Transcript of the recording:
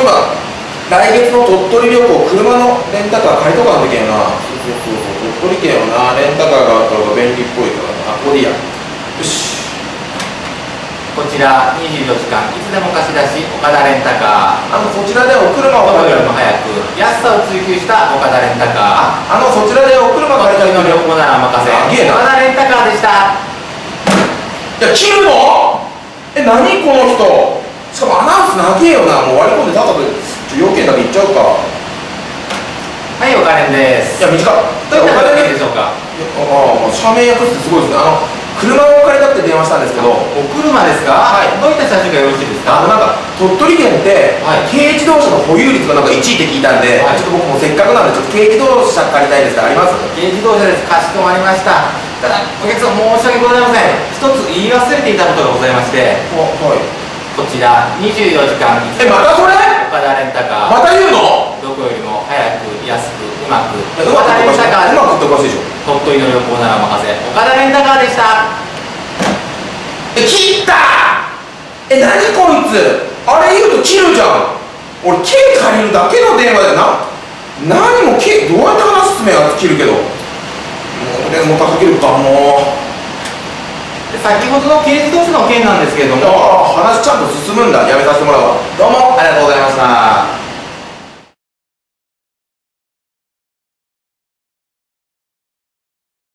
そういえば来月の鳥取旅行車のレンタカー借りとかなんといけんよな。そうそうそう鳥取県はなレンタカーがあった方が便利っぽいからな。あここでいいやよし。こちら24時間いつでも貸し出し岡田レンタカー。あのそちらでお車を借りるも早く安さを追求した岡田レンタカー。あのそちらでお車借りたい。鳥取の旅行なら任せ。岡田レンタカーでした。いや切るの？え何この人？ス長えよな。もう割り込んで高くちょ要件だけ言っちゃうか。はい岡連です。いや短っ。どういったお金でしょうかああ社名役ってすごいですね。あの車を借りたくて電話したんですけど。お車ですか？はい。どういった車種がよろしいですか？あのなんか鳥取県って、はい。軽自動車の保有率がなんか1位って聞いたんで、はい。ちょっと僕もせっかくなんでちょっと軽自動車借りたいです。ってあります？軽自動車です。かしこまりました。ただお客さん申し訳ございません。一つ言い忘れていたことがございまして。はいこちら24時間。えまたそれ？岡田レンタカー。また言うの？どこよりも早く安くうまく。ま岡田レンタカー。くうまくっておかしいでしょ。鳥取の旅行なら任せ岡田レンタカーでした。え切った！え何こいつ？あれ言うと切るじゃん。俺 K 借りるだけの電話でな。何も K どうやって話すつめやつ切るけど。もう俺もたかけるかもう。で先ほどの軽自動車の件なんですけれども話ちゃんと